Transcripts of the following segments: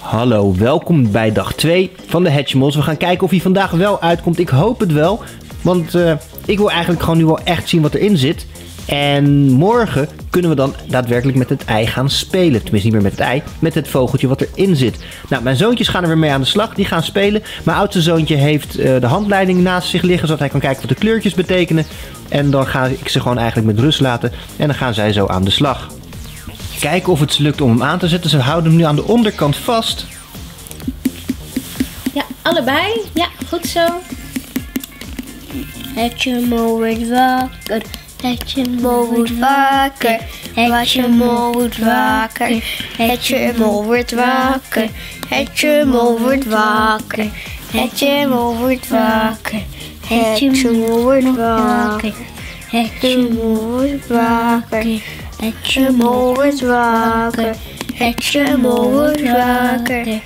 Hallo, welkom bij dag 2 van de Hatchimals. We gaan kijken of hij vandaag wel uitkomt. Ik hoop het wel, want eh, ik wil eigenlijk gewoon nu wel echt zien wat erin zit. En morgen kunnen we dan daadwerkelijk met het ei gaan spelen. Tenminste niet meer met het ei, met het vogeltje wat erin zit. Nou, mijn zoontjes gaan er weer mee aan de slag. Die gaan spelen. Mijn oudste zoontje heeft eh, de handleiding naast zich liggen, zodat hij kan kijken wat de kleurtjes betekenen. En dan ga ik ze gewoon eigenlijk met rust laten. En dan gaan zij zo aan de slag. Kijken of het lukt om hem aan te zetten. Ze houden hem nu aan de onderkant vast. Ja, allebei. Ja, goed zo. Het mol wordt wakker, het mol wordt wakker, het mol wordt wakker, het mol wordt wakker, het mol wordt wakker, het mol wordt wakker, het mol wordt wakker, het mol wordt wakker, het mol wordt wakker, het mol wordt wakker.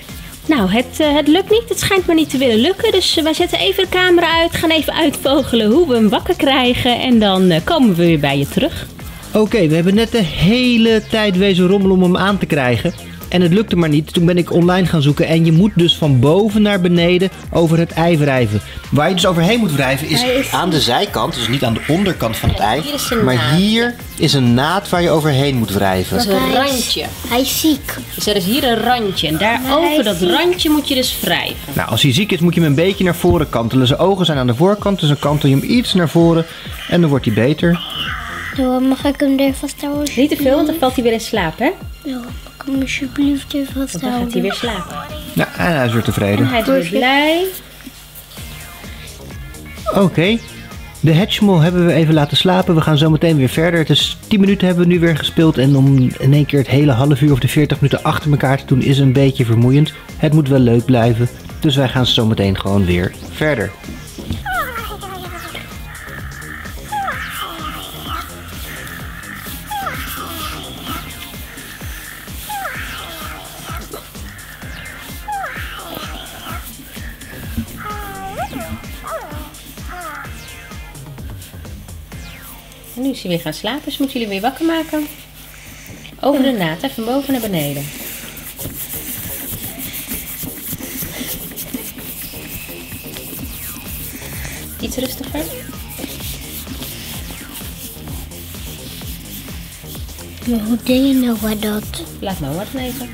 Nou, het, eh, het lukt niet. Het schijnt maar niet te willen lukken. Dus eh, wij zetten even de camera uit. Gaan even uitvogelen hoe we hem wakker krijgen. En dan eh, komen we weer bij je terug. Oké, we hebben net de hele tijd wezen rommelen om hem aan te krijgen. En het lukte maar niet. Toen ben ik online gaan zoeken. En je moet dus van boven naar beneden over het ei wrijven. Waar je dus overheen moet wrijven is aan de zijkant. Dus niet aan de onderkant van het ei. hier is een Maar naad. hier is een naad waar je overheen moet wrijven. Dat is een randje. Hij is ziek. Dus er is hier een randje. En daar over dat randje moet je dus wrijven. Nou, als hij ziek is moet je hem een beetje naar voren kantelen. Zijn ogen zijn aan de voorkant, dus dan kantel je hem iets naar voren. En dan wordt hij beter. Zo, mag ik hem er vasthouden? Niet te veel, want dan valt hij weer in slaap, hè? Ja, hem alsjeblieft er Want dan gaat hij weer slapen. Ja, en hij is weer En tevreden. hij is weer blij. Oké. De Hatchimal hebben we even laten slapen. We gaan zo meteen weer verder. Het is 10 minuten hebben we nu weer gespeeld. En om in één keer het hele half uur of de 40 minuten achter elkaar te doen is een beetje vermoeiend. Het moet wel leuk blijven. Dus wij gaan zo meteen gewoon weer verder. Is hij weer gaan slapen. Dus moeten jullie weer wakker maken. Over de naad, hè? van boven naar beneden. Iets rustiger. Maar hoe deed je nou maar dat? Laat me wat even.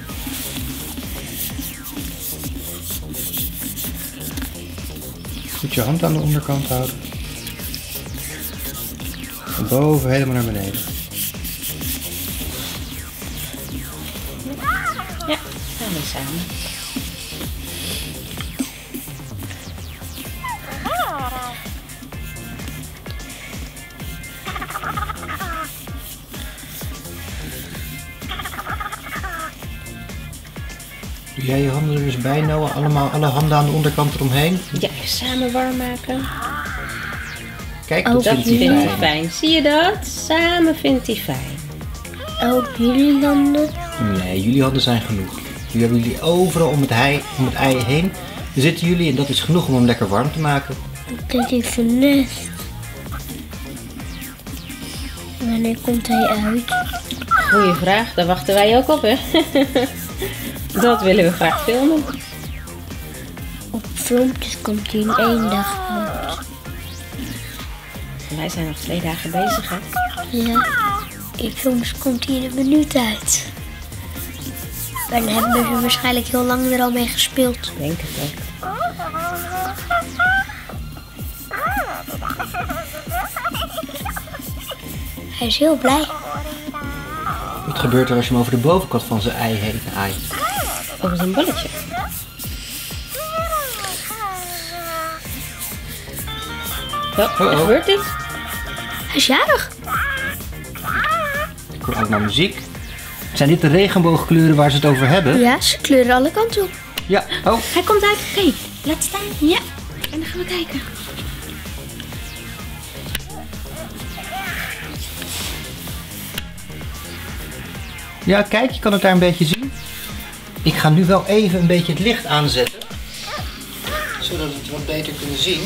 Goed je hand aan de onderkant houden. Van boven helemaal naar beneden. Ja, gaan we samen. Doe jij je handen er eens bij, Noah? Allemaal, alle handen aan de onderkant eromheen. Ja, samen warm maken. Kijk, Oh, dat Dat vindt hij vindt hij fijn. Zie je dat? Samen vindt hij fijn. Ook jullie handen? Nee, jullie handen zijn genoeg. Nu hebben jullie overal om het, ei, om het ei heen. Zitten jullie en dat is genoeg om hem lekker warm te maken. Dit is een nest. Wanneer komt hij uit? Goeie vraag, daar wachten wij ook op, hè? Dat willen we graag filmen. Op filmpjes komt hij in één dag uit. Wij zijn nog twee dagen bezig, hè? Ja, in films komt hij in een minuut uit. En dan hebben we waarschijnlijk heel lang er al mee gespeeld. Ik Denk het ook. Hij is heel blij. Wat gebeurt er als je hem over de bovenkant van zijn ei heen aait? Volgens een balletje. Oh, er Uh-oh. gebeurt iets. Hij is jarig. Ik hoor ook naar muziek. Zijn dit de regenboogkleuren waar ze het over hebben? Ja, ze kleuren alle kanten op. Ja. Oh, Hij komt uit. Kijk, laat staan. Ja. En dan gaan we kijken. ja, kijk, je kan het daar een beetje zien. Ik ga nu wel even een beetje het licht aanzetten. Zodat we het wat beter kunnen zien.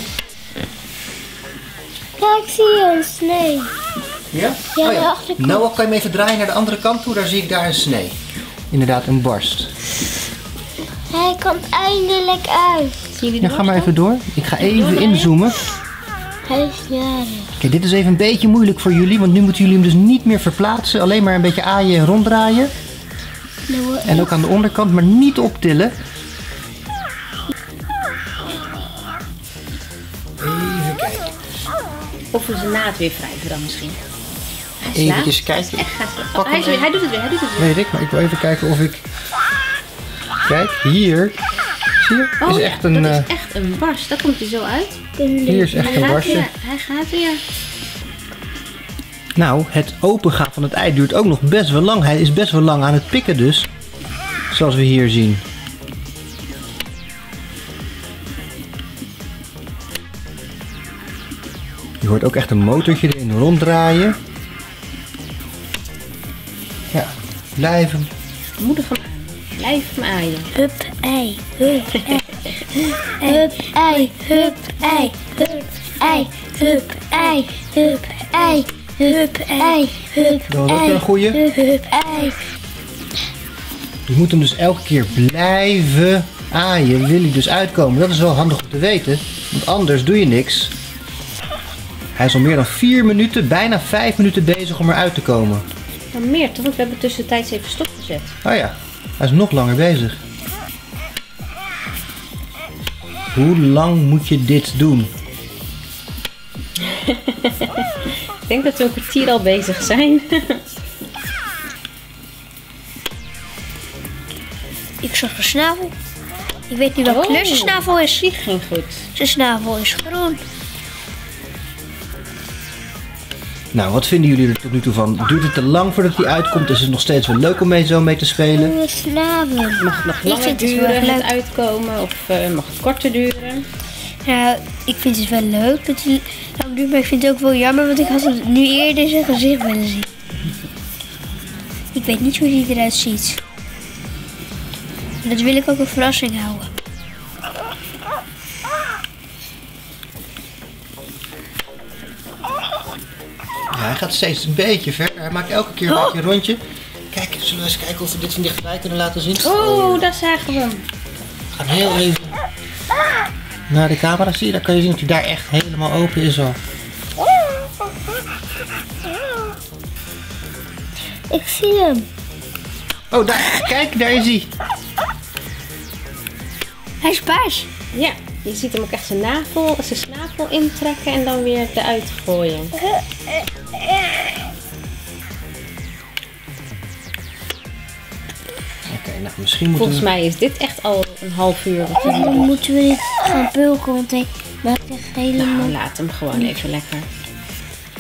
Ja, ik zie een snee. Ja? Ja, oh, de achterkant. Noah, kan je hem even draaien naar de andere kant toe? Daar zie ik daar een snee. Inderdaad, een borst. Hij komt eindelijk uit. Zien jullie Ja, ga maar even door. Ik ga even inzoomen. Hij is jarig. Kijk, dit is even een beetje moeilijk voor jullie, want nu moeten jullie hem dus niet meer verplaatsen. Alleen maar een beetje aaien en ronddraaien. Nou, En ook aan de onderkant, maar niet optillen. Of we zijn naad weer wrijven dan misschien. Hij Eventjes kijken. Echt gaat Pak oh, hij, is hem weer, hij doet het weer, hij doet het weer. Weet ik, maar ik wil even kijken of ik... Kijk, hier. Zie je? Oh is ja, echt een, dat eh, is echt een barst. Daar komt hij zo uit. hier is echt Hij een barstje. weer, hij gaat weer. Nou, het opengaan van het ei duurt ook nog best wel lang. Hij is best wel lang aan het pikken dus. Zoals we hier zien. Hoort ook echt een motortje erin ronddraaien. Ja, blijven. Hem. Blijf hem aaien. Hup, ei, hup, ei. Hup, ei, hup, ei, hup, ei, hup, ei, hup, ei, hup, ei, hup, Dat was ook een goeie. hup, hup, ei. Je moet hem dus elke keer blijven aaien. Wil hij dus uitkomen. Dat is wel handig om te weten. Want anders doe je niks. Hij is al meer dan 4 minuten, bijna 5 minuten bezig om eruit te komen. Dan meer toch? Want we hebben tussentijds even stopgezet. Oh ja, hij is nog langer bezig. Hoe lang moet je dit doen? Ik denk dat we een kwartier al bezig zijn. Ik zag een snavel. Ik weet niet welke Oh. kleur zijn snavel is. Die ging goed. Zijn snavel is groen. Nou, wat vinden jullie er tot nu toe van? Duurt het te lang voordat hij uitkomt? Is het nog steeds wel leuk om mee zo mee te spelen? Een snavel. Mag het nog langer vind het wel duren, het leuk. uitkomen? Of eh, mag het korter duren? Ja, ik vind het wel leuk dat hij lang duurt, maar ik vind het ook wel jammer, want ik had hem nu eerder zijn gezicht willen zien. Ik weet niet hoe hij eruit ziet. En dat wil ik ook een verrassing houden. Hij gaat steeds een beetje verder. Hij maakt elke keer een beetje een rondje. Kijk, zullen we eens kijken of we dit van dichtbij kunnen laten zien? Oh, daar zagen we hem. We gaan heel even naar de camera. Zie je, daar kan je zien dat hij daar echt helemaal open is al. Ik zie hem. Oh, daar, kijk, daar is hij. Hij is paars. Ja, je ziet hem ook echt zijn navel, zijn intrekken en dan weer eruit gooien. Oké, nou misschien moeten Volgens we... mij is dit echt al een half uur. wat Dan doet. moeten we niet gaan pulken, want hij maakt echt helemaal... Nou, laat hem gewoon even lekker.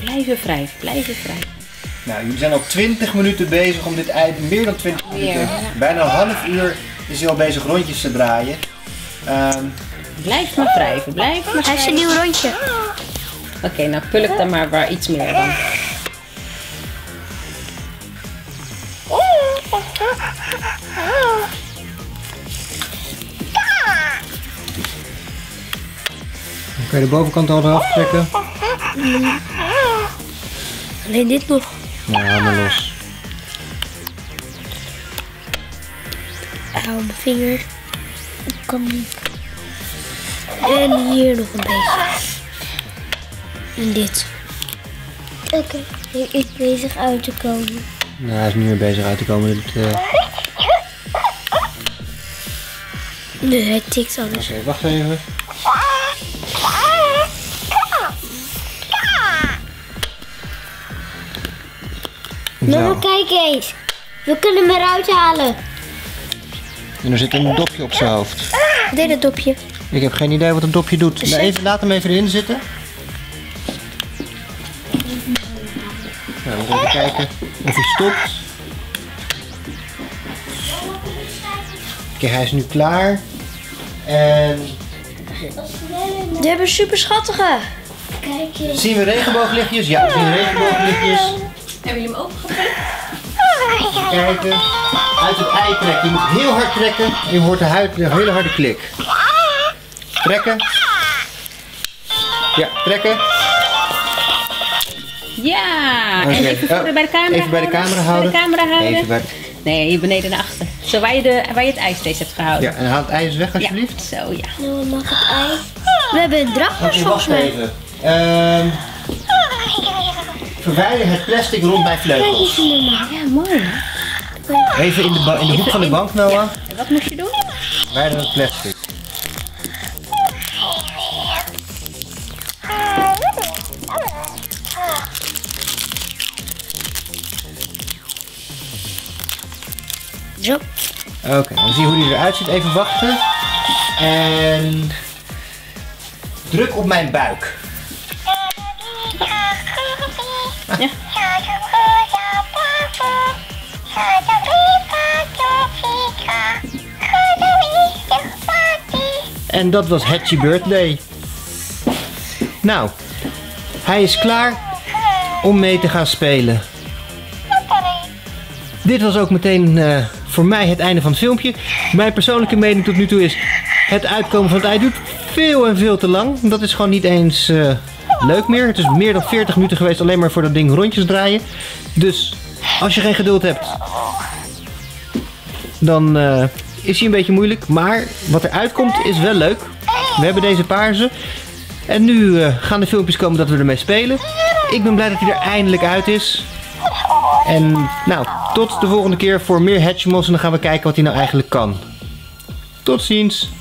Blijven wrijven, blijven wrijven. Nou, jullie zijn al 20 minuten bezig om dit ei, meer dan 20 Meer, minuten. ja. Bijna een half uur is hij al bezig rondjes te draaien. Ehm, Blijf maar wrijven, blijf maar Hij heeft een nieuw rondje. Oké, nou pulk dan maar waar iets meer dan. dan kan je de bovenkant al eraf trekken. Alleen dit nog. Nou, haal maar los. Hou mijn vinger. Ik kan niet. En hier nog een beetje. En dit. Oké, hij is bezig uit te komen. Nou, hij is nu weer bezig uit te komen. Dit, eh, Nee, hij tikt alles. Oké, wacht even. Mama, Zo. kijk eens. We kunnen hem eruit halen. En er zit een dopje op zijn hoofd. Dit het dopje. Ik heb geen idee wat een dopje doet. Nou, even, laat hem even erin zitten. Nou, we moeten even kijken of hij stopt. Kijk, hij is nu klaar. En We hebben super schattige. Kijk eens. zien we regenbooglichtjes? Ja, we zien regenbooglichtjes. Hebben jullie hem opengepakt? Even kijken. Uit het ei trekken. Je moet heel hard trekken. En je hoort de huid een hele harde klik. Trekken. Ja, trekken. Ja! En even oh, de- bij de camera even bij de houden. camera houden. Bij de camera houden. Even bij Nee, hier beneden naar achter. Zo waar je, de, waar je het ijsvlees hebt gehouden. Ja, en haal het ijs weg alsjeblieft. Ja, zo ja. Nu mag het ijs. We hebben een dragers volgens mij. even. Ehm verwijder het plastic rond mijn vleugels. Ja, mooi. hè? Even in de, in de hoek van de bank, Noah. En wat moest je doen? Verwijder het plastic. Zo. Oké, dan zie je hoe die eruit ziet. Even wachten. En druk op mijn buik. Ja. En dat was Hatchy Birthday. Nou, hij is klaar om mee te gaan spelen. Dit was ook meteen eh, voor mij het einde van het filmpje. Mijn persoonlijke mening tot nu toe is... Het uitkomen van het ei duurt veel en veel te lang. Dat is gewoon niet eens eh, leuk meer. Het is meer dan 40 minuten geweest alleen maar voor dat ding rondjes draaien. Dus als je geen geduld hebt... Dan eh, is hij een beetje moeilijk. Maar wat er uitkomt is wel leuk. We hebben deze paarse. En nu eh, gaan de filmpjes komen dat we ermee spelen. Ik ben blij dat hij er eindelijk uit is. En nou, tot de volgende keer voor meer Hatchimals. En dan gaan we kijken wat hij nou eigenlijk kan. Tot ziens.